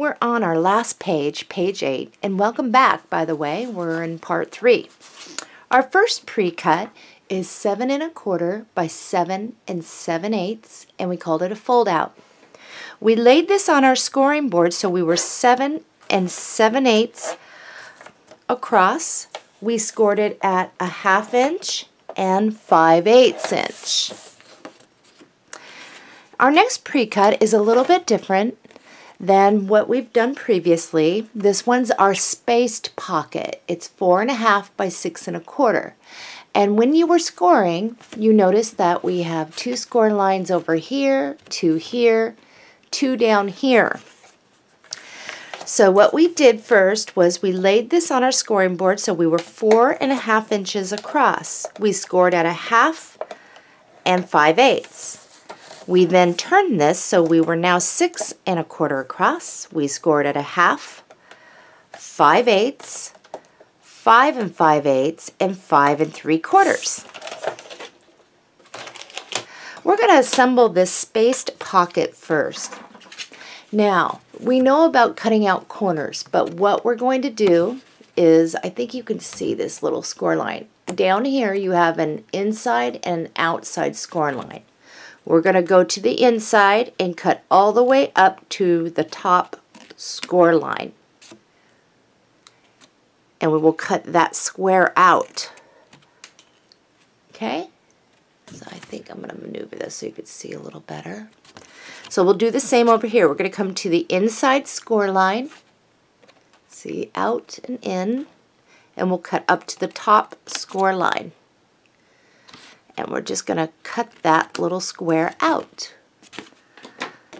We're on our last page, page 8, and welcome back, by the way. We're in part 3. Our first pre-cut is 7 and a quarter by 7 and 7 eighths, and we called it a fold out. We laid this on our scoring board so we were 7 and 7 eighths across. We scored it at a half inch and 5 eighths inch. Our next pre-cut is a little bit different than what we've done previously. This one's our spaced pocket. It's four and a half by six and a quarter. And when you were scoring, you notice that we have two score lines over here, two here, two down here. So what we did first was we laid this on our scoring board so we were four and a half inches across. We scored at a half and five eighths. We then turned this so we were now six and a quarter across. We scored at a half, five eighths, five and five eighths, and five and three quarters. We're going to assemble this spaced pocket first. Now, we know about cutting out corners, but what we're going to do is, I think you can see this little score line. Down here you have an inside and an outside score line. We're going to go to the inside and cut all the way up to the top score line. And we will cut that square out. Okay? So I think I'm going to maneuver this so you can see a little better. So we'll do the same over here. We're going to come to the inside score line, see out and in, and we'll cut up to the top score line. And we're just going to cut that little square out.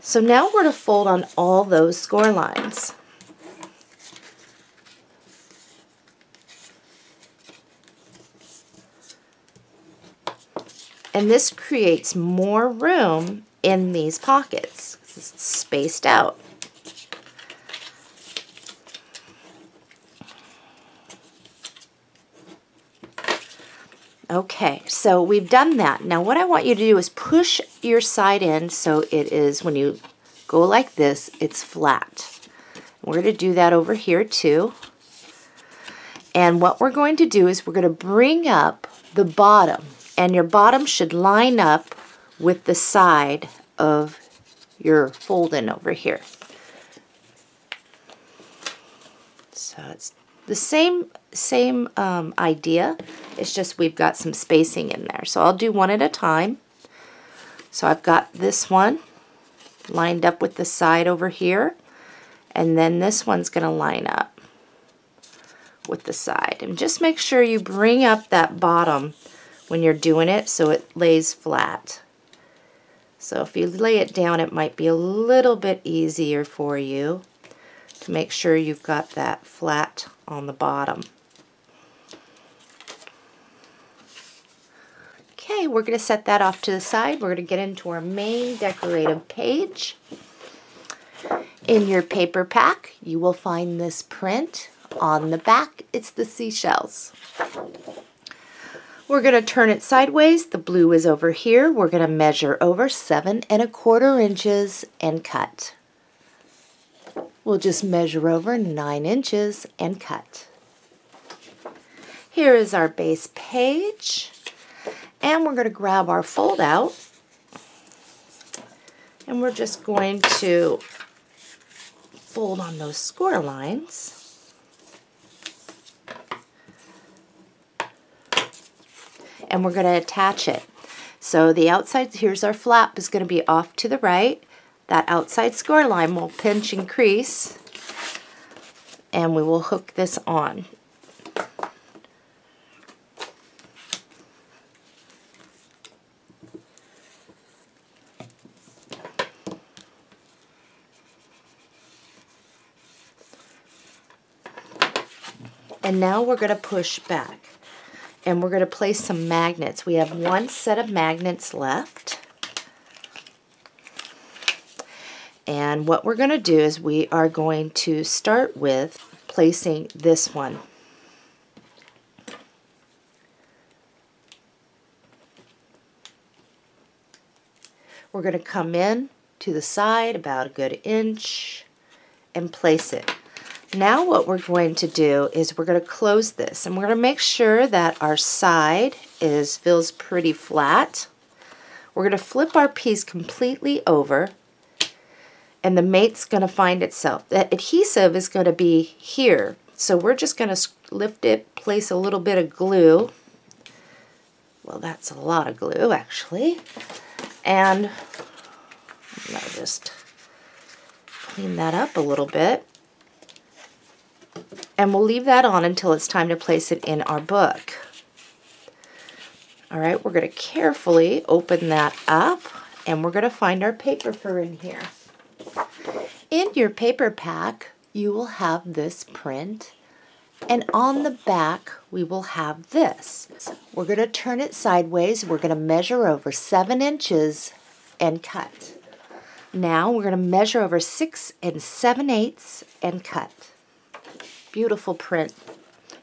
So now we're to fold on all those score lines. And this creates more room in these pockets. It's spaced out. Okay, so we've done that. Now what I want you to do is push your side in so it is, when you go like this, it's flat. We're going to do that over here too. And what we're going to do is we're going to bring up the bottom. And your bottom should line up with the side of your fold-in over here. So it's the same same um, idea. It's just we've got some spacing in there. So I'll do one at a time. So I've got this one lined up with the side over here. And then this one's going to line up with the side. And just make sure you bring up that bottom when you're doing it so it lays flat. So if you lay it down, it might be a little bit easier for you to make sure you've got that flat on the bottom. Okay, we're going to set that off to the side. We're going to get into our main decorative page. In your paper pack, you will find this print. On the back, it's the seashells. We're going to turn it sideways. The blue is over here. We're going to measure over seven and a quarter inches and cut. We'll just measure over nine inches and cut. Here is our base page. And we're going to grab our fold out. And we're just going to fold on those score lines. and we're going to attach it. So the outside, here's our flap, is going to be off to the right. That outside score line will pinch and crease, and we will hook this on. Now we're going to push back and we're going to place some magnets. We have one set of magnets left. And what we're going to do is we are going to start with placing this one. We're going to come in to the side about a good inch and place it. Now what we're going to do is we're going to close this and we're going to make sure that our side is feels pretty flat. We're going to flip our piece completely over and the mate's going to find itself. The adhesive is going to be here. So we're just going to lift it, place a little bit of glue. Well, that's a lot of glue actually. And I'll just clean that up a little bit. And we'll leave that on until it's time to place it in our book. All right, we're going to carefully open that up and we're going to find our paper for in here. In your paper pack, you will have this print and on the back we will have this. We're going to turn it sideways. We're going to measure over 7 inches and cut. Now we're going to measure over 6 and 7 eighths and cut. Beautiful print.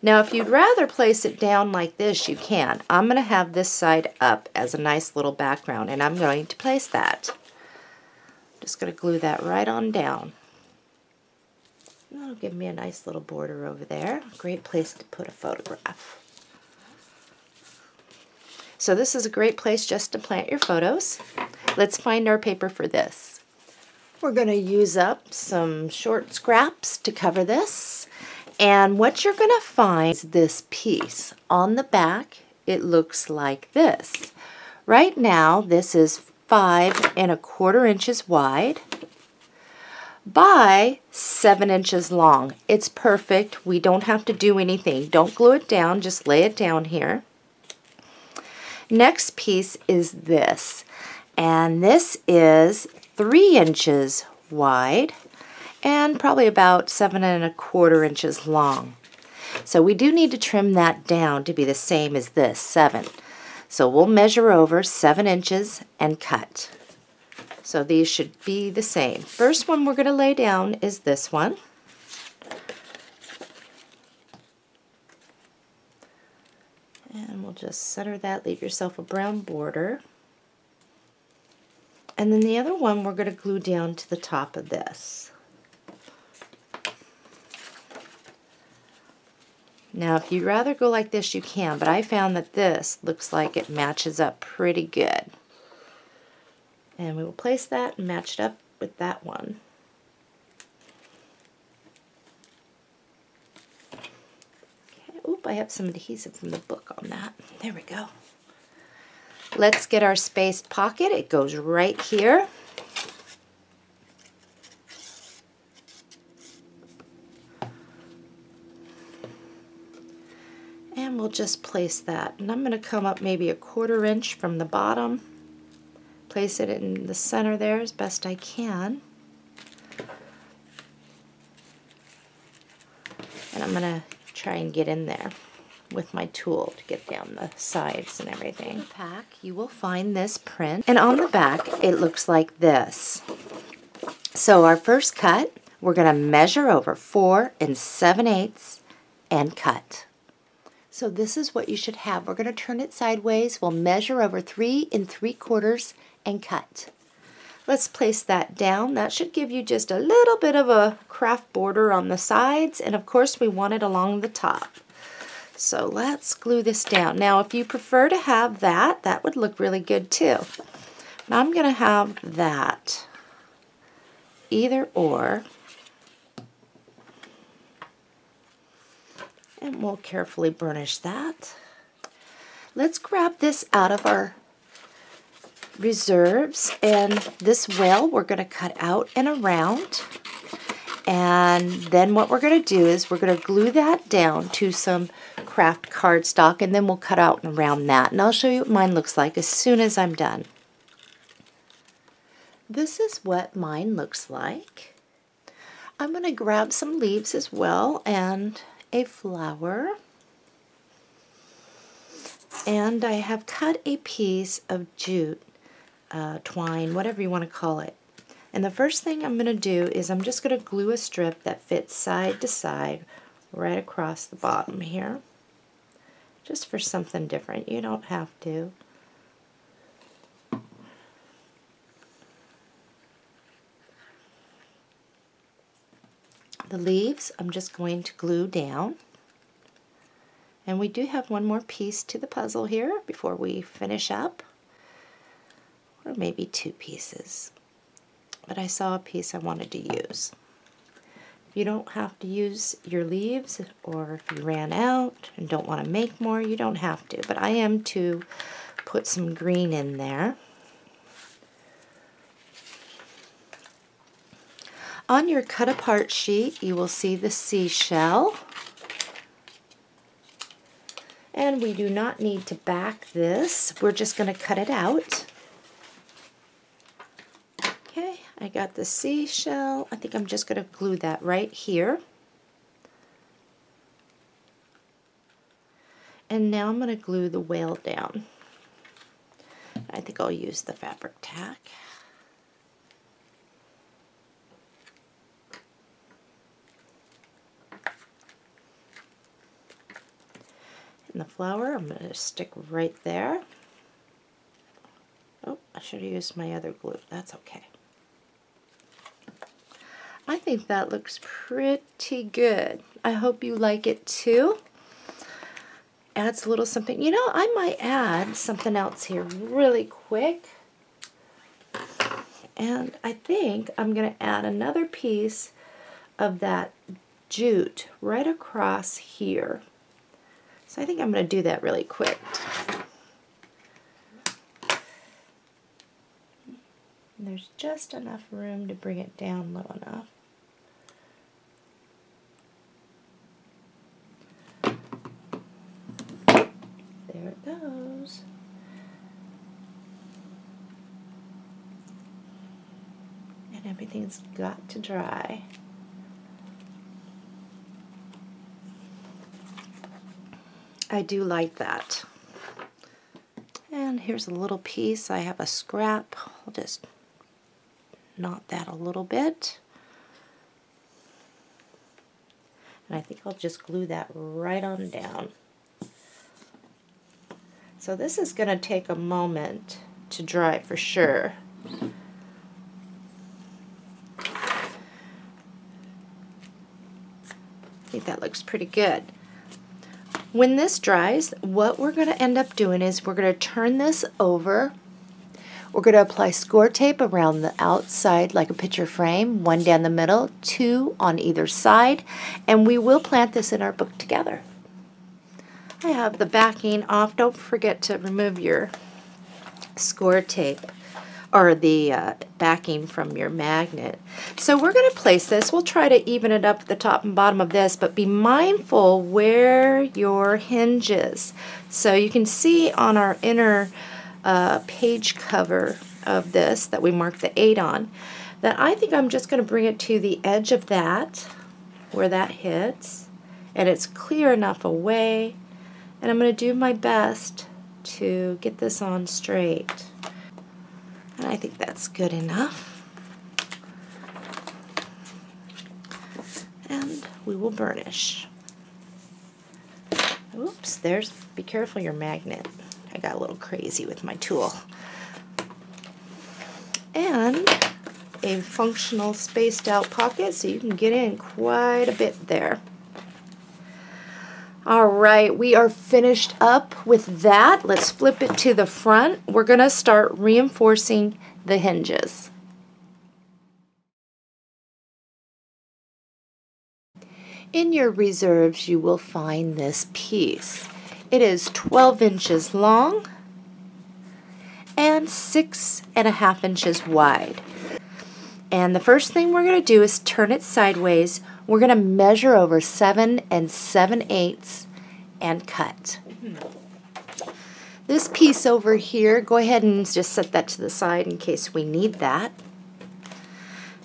Now if you'd rather place it down like this, you can. I'm going to have this side up as a nice little background and I'm going to place that. Just going to glue that right on down. That'll give me a nice little border over there. Great place to put a photograph. So this is a great place just to plant your photos. Let's find our paper for this. We're going to use up some short scraps to cover this. And what you're going to find is this piece. On the back, it looks like this. Right now, this is five and a quarter inches wide by seven inches long. It's perfect. We don't have to do anything. Don't glue it down, just lay it down here. Next piece is this, and this is three inches wide and probably about seven and a quarter inches long. So we do need to trim that down to be the same as this, seven. So we'll measure over seven inches and cut. So these should be the same. First one we're going to lay down is this one. And we'll just center that, leave yourself a brown border. And then the other one we're going to glue down to the top of this. Now if you'd rather go like this you can, but I found that this looks like it matches up pretty good. And we will place that and match it up with that one. Okay, oop, I have some adhesive from the book on that. There we go. Let's get our spaced pocket. It goes right here. And we'll just place that. And I'm going to come up maybe a quarter inch from the bottom place it in the center there as best I can. And I'm going to try and get in there with my tool to get down the sides and everything. Pack, you will find this print, and on the back, it looks like this. So our first cut, we're going to measure over 4 and 7 eighths and cut. So this is what you should have. We're going to turn it sideways. We'll measure over 3 and 3 quarters and cut. Let's place that down. That should give you just a little bit of a craft border on the sides and of course we want it along the top. So let's glue this down. Now if you prefer to have that, that would look really good too. I'm going to have that. Either or. And we'll carefully burnish that. Let's grab this out of our reserves and this well we're going to cut out and around and then what we're going to do is we're going to glue that down to some kraft cardstock and then we'll cut out and around that and I'll show you what mine looks like as soon as I'm done. This is what mine looks like. I'm going to grab some leaves as well and a flower and I have cut a piece of jute uh, twine, whatever you want to call it. And the first thing I'm going to do is I'm just going to glue a strip that fits side to side right across the bottom here. Just for something different. You don't have to. The leaves I'm just going to glue down. And we do have one more piece to the puzzle here before we finish up. Or maybe two pieces. But I saw a piece I wanted to use. You don't have to use your leaves or if you ran out and don't want to make more, you don't have to. But I am to put some green in there. On your cut apart sheet, you will see the seashell. And we do not need to back this. We're just going to cut it out. Okay, I got the seashell. I think I'm just going to glue that right here. And now I'm going to glue the whale down. I think I'll use the Fabri-Tac. And the flower I'm going to stick right there. Oh, I should have used my other glue. That's okay. I think that looks pretty good. I hope you like it too. Adds a little something. You know, I might add something else here really quick. And I think I'm going to add another piece of that jute right across here. So I think I'm going to do that really quick. And there's just enough room to bring it down low enough. There it goes. And everything's got to dry. I do like that. And here's a little piece. I have a scrap. I'll just knot that a little bit. And I think I'll just glue that right on down. So this is going to take a moment to dry for sure. I think that looks pretty good. When this dries, what we're going to end up doing is we're going to turn this over. We're going to apply score tape around the outside like a picture frame, one down the middle, two on either side, and we will plant this in our book together. I have the backing off. Don't forget to remove your score tape or the uh, backing from your magnet. So we're going to place this. We'll try to even it up at the top and bottom of this, but be mindful where your hinge is. So you can see on our inner uh, page cover of this that we marked the 8 on, that I think I'm just going to bring it to the edge of that, where that hits, and it's clear enough away, and I'm going to do my best to get this on straight. And I think that's good enough. And we will burnish. Oops, there's, be careful your magnet. I got a little crazy with my tool. And a functional spaced out pocket so you can get in quite a bit there. All right, we are finished up with that. Let's flip it to the front. We're going to start reinforcing the hinges. In your reserves, you will find this piece. It is 12 inches long and six and a half inches wide. And the first thing we're going to do is turn it sideways. We're going to measure over 7 and 7 eighths and cut. This piece over here, go ahead and just set that to the side in case we need that.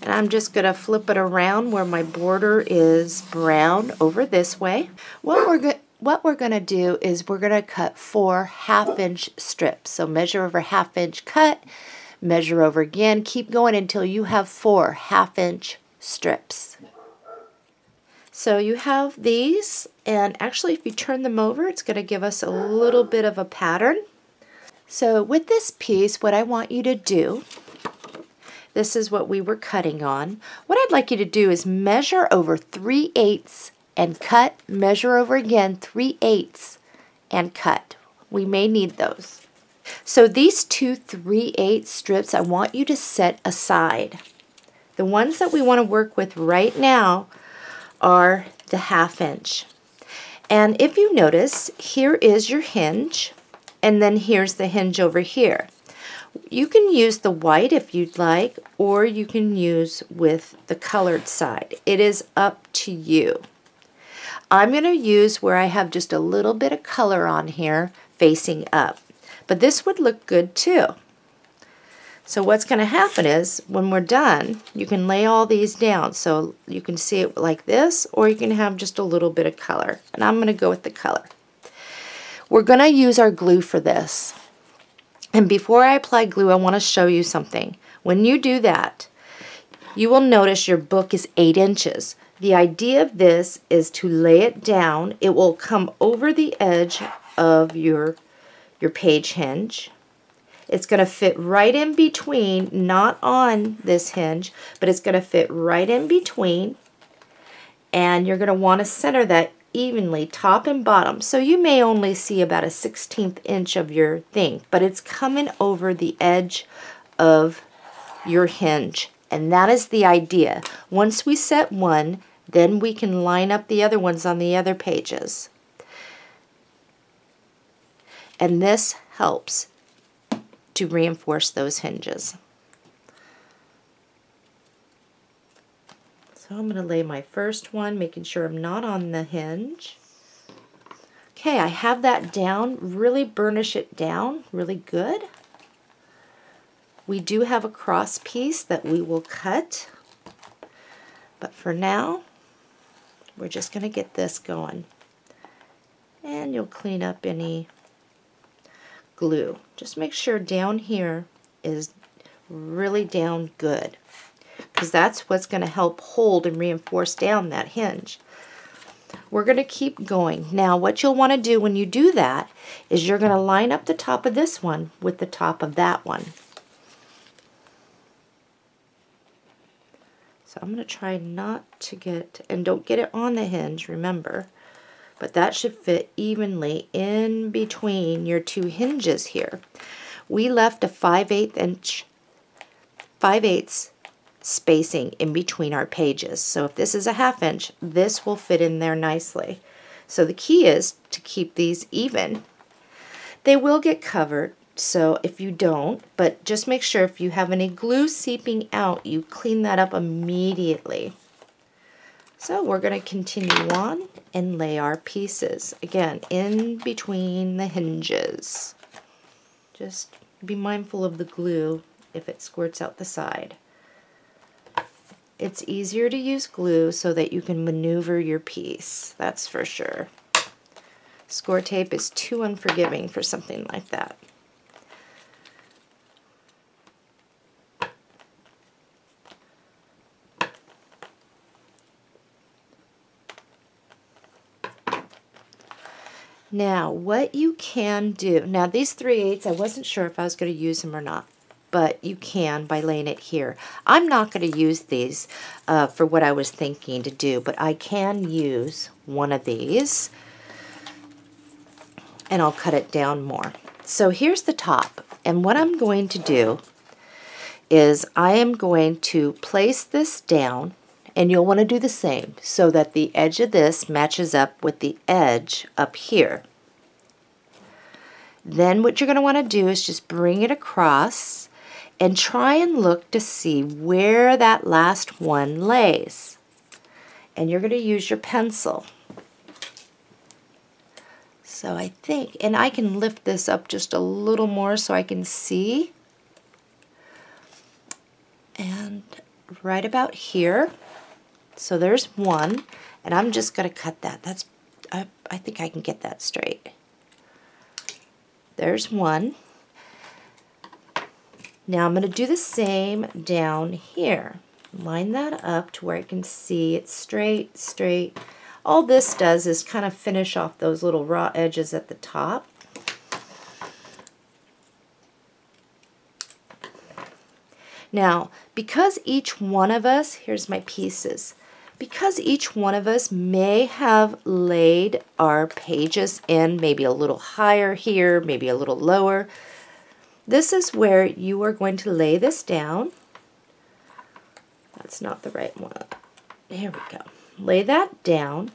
And I'm just going to flip it around where my border is brown over this way. What we're going what we're going to do is we're going to cut four half inch strips. So measure over half inch cut, measure over again, keep going until you have four half inch strips. So you have these, and actually if you turn them over, it's going to give us a little bit of a pattern. So with this piece, what I want you to do This is what we were cutting on. What I'd like you to do is measure over 3 eighths and cut, measure over again 3 eighths and cut. We may need those. So these two 3 8 strips I want you to set aside. The ones that we want to work with right now are the half inch. And if you notice, here is your hinge, and then here's the hinge over here. You can use the white if you'd like, or you can use with the colored side. It is up to you. I'm going to use where I have just a little bit of color on here facing up. But this would look good too. So what's going to happen is when we're done, you can lay all these down. So you can see it like this, or you can have just a little bit of color. And I'm going to go with the color. We're going to use our glue for this. And before I apply glue, I want to show you something. When you do that, you will notice your book is 8 inches. The idea of this is to lay it down. It will come over the edge of your, your page hinge it's going to fit right in between, not on this hinge, but it's going to fit right in between. And you're going to want to center that evenly, top and bottom. So you may only see about a 16th inch of your thing, but it's coming over the edge of your hinge. And that is the idea. Once we set one, then we can line up the other ones on the other pages. And this helps to reinforce those hinges. So I'm going to lay my first one, making sure I'm not on the hinge. Okay, I have that down. Really burnish it down really good. We do have a cross piece that we will cut. But for now, we're just going to get this going. And you'll clean up any glue. Just make sure down here is really down good because that's what's going to help hold and reinforce down that hinge. We're going to keep going. Now what you'll want to do when you do that is you're going to line up the top of this one with the top of that one. So I'm going to try not to get, and don't get it on the hinge, remember but that should fit evenly in between your two hinges here. We left a 5 8 inch 5 8 spacing in between our pages. So if this is a half inch, this will fit in there nicely. So the key is to keep these even. They will get covered, so if you don't, but just make sure if you have any glue seeping out, you clean that up immediately. So we're going to continue on and lay our pieces. Again, in between the hinges. Just be mindful of the glue if it squirts out the side. It's easier to use glue so that you can maneuver your piece, that's for sure. Score tape is too unforgiving for something like that. Now, what you can do, now these 3 eighths, I wasn't sure if I was going to use them or not, but you can by laying it here. I'm not going to use these uh, for what I was thinking to do, but I can use one of these, and I'll cut it down more. So here's the top, and what I'm going to do is I am going to place this down and you'll want to do the same so that the edge of this matches up with the edge up here. Then what you're going to want to do is just bring it across and try and look to see where that last one lays. And you're going to use your pencil. So I think, and I can lift this up just a little more so I can see. And right about here, so there's one, and I'm just going to cut that. That's I, I think I can get that straight. There's one. Now I'm going to do the same down here. Line that up to where I can see it's straight, straight. All this does is kind of finish off those little raw edges at the top. Now, because each one of us, here's my pieces, because each one of us may have laid our pages in maybe a little higher here, maybe a little lower, this is where you are going to lay this down. That's not the right one. Here we go. Lay that down.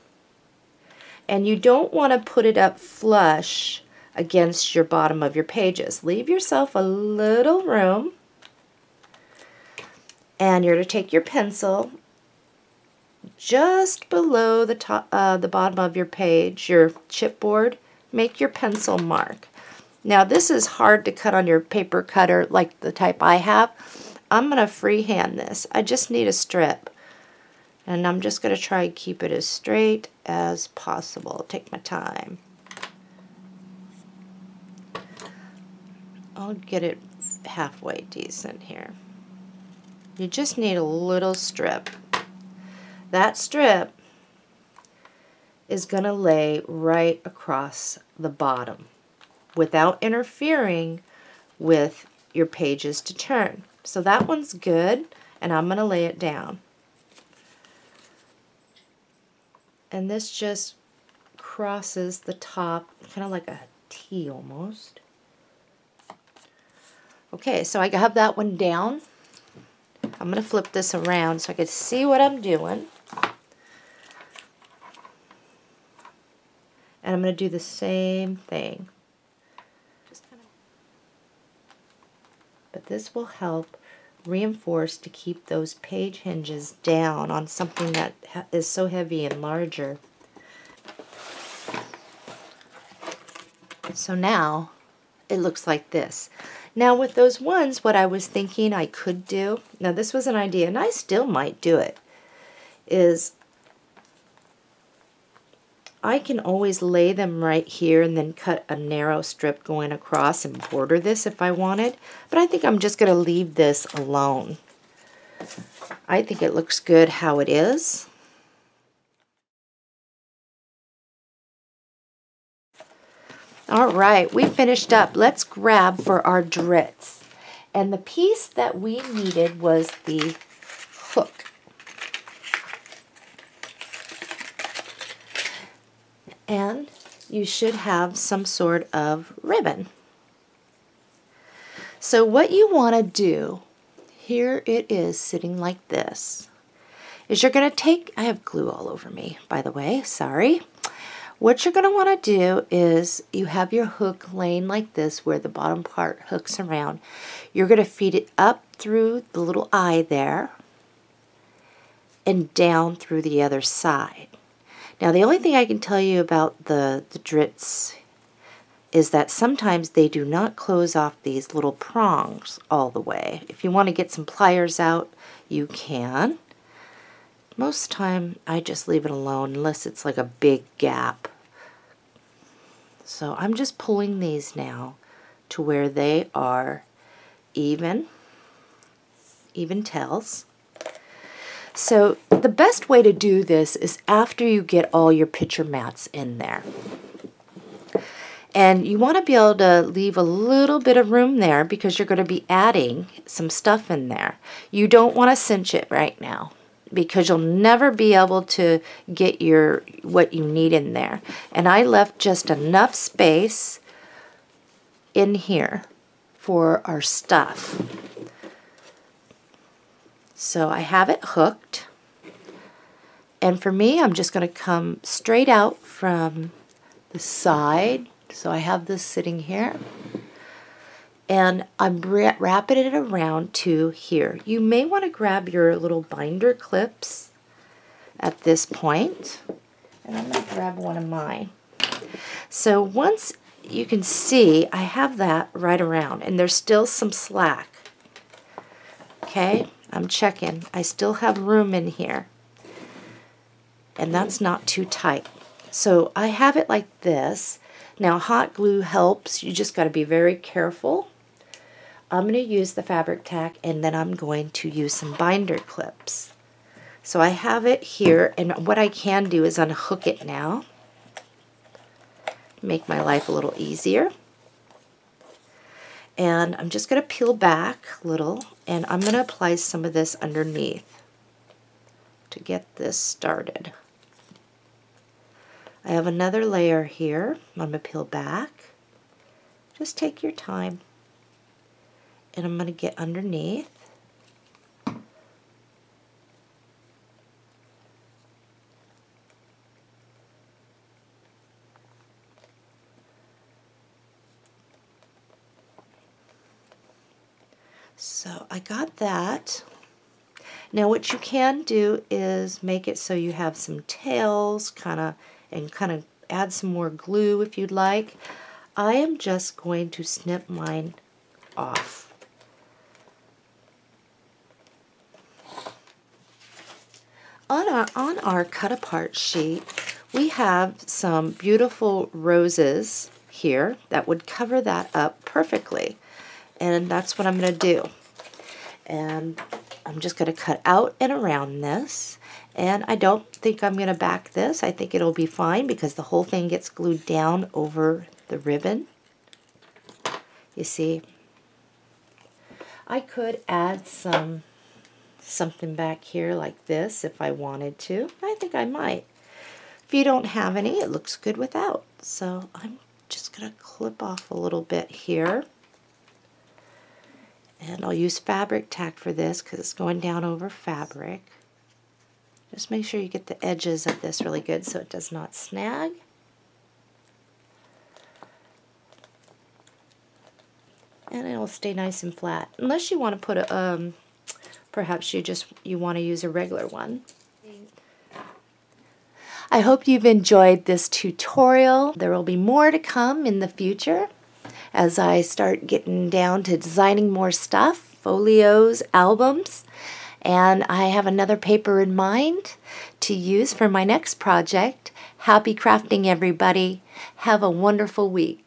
And you don't want to put it up flush against your bottom of your pages. Leave yourself a little room. And you're going to take your pencil just below the top, uh, the bottom of your page, your chipboard, make your pencil mark. Now this is hard to cut on your paper cutter like the type I have. I'm going to freehand this. I just need a strip. And I'm just going to try and keep it as straight as possible. Take my time. I'll get it halfway decent here. You just need a little strip. That strip is going to lay right across the bottom without interfering with your pages to turn. So that one's good, and I'm going to lay it down. And this just crosses the top, kind of like a T almost. Okay, so I have that one down. I'm going to flip this around so I can see what I'm doing. And I'm going to do the same thing. but this will help reinforce to keep those page hinges down on something that is so heavy and larger. So now it looks like this. Now with those ones, what I was thinking I could do, now this was an idea and I still might do it, is I can always lay them right here and then cut a narrow strip going across and border this if I wanted. But I think I'm just going to leave this alone. I think it looks good how it is. All right, we finished up. Let's grab for our Dritz. And the piece that we needed was the hook. And you should have some sort of ribbon. So what you want to do, here it is sitting like this, is you're going to take, I have glue all over me, by the way, sorry. What you're going to want to do is you have your hook laying like this where the bottom part hooks around. You're going to feed it up through the little eye there and down through the other side. Now the only thing I can tell you about the, the Dritz is that sometimes they do not close off these little prongs all the way. If you want to get some pliers out, you can. Most time I just leave it alone unless it's like a big gap. So I'm just pulling these now to where they are even, even tails. So the best way to do this is after you get all your picture mats in there. And you want to be able to leave a little bit of room there because you're going to be adding some stuff in there. You don't want to cinch it right now because you'll never be able to get your what you need in there. And I left just enough space in here for our stuff. So I have it hooked. And for me, I'm just going to come straight out from the side. So I have this sitting here. And I'm wrapping it around to here. You may want to grab your little binder clips at this point. And I'm going to grab one of mine. So once you can see, I have that right around. And there's still some slack. Okay, I'm checking. I still have room in here. And that's not too tight. So I have it like this. Now hot glue helps. You just got to be very careful. I'm going to use the Fabri-Tac and then I'm going to use some binder clips. So I have it here and what I can do is unhook it now. Make my life a little easier. And I'm just going to peel back a little and I'm going to apply some of this underneath to get this started. I have another layer here. I'm going to peel back. Just take your time. And I'm going to get underneath. So I got that. Now what you can do is make it so you have some tails kind of and kind of add some more glue if you'd like. I am just going to snip mine off. On our, on our cut apart sheet, we have some beautiful roses here that would cover that up perfectly. And that's what I'm going to do. And I'm just going to cut out and around this. And I don't think I'm going to back this. I think it'll be fine because the whole thing gets glued down over the ribbon. You see, I could add some something back here like this if I wanted to. I think I might. If you don't have any, it looks good without. So I'm just going to clip off a little bit here. And I'll use Fabri-Tac for this because it's going down over fabric. Just make sure you get the edges of this really good so it does not snag. And it'll stay nice and flat. Unless you want to put a, um, perhaps you just, you want to use a regular one. I hope you've enjoyed this tutorial. There will be more to come in the future as I start getting down to designing more stuff, folios, albums. And I have another paper in mind to use for my next project. Happy crafting, everybody. Have a wonderful week.